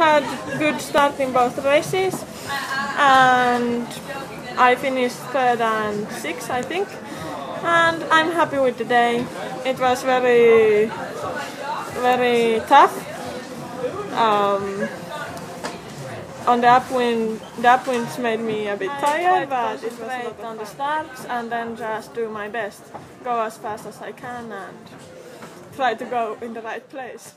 had good start in both races, and I finished third and sixth, I think. And I'm happy with the day. It was very, very tough. Um, on the upwind, the upwinds made me a bit tired, but it was great on the starts, and then just do my best, go as fast as I can, and try to go in the right place.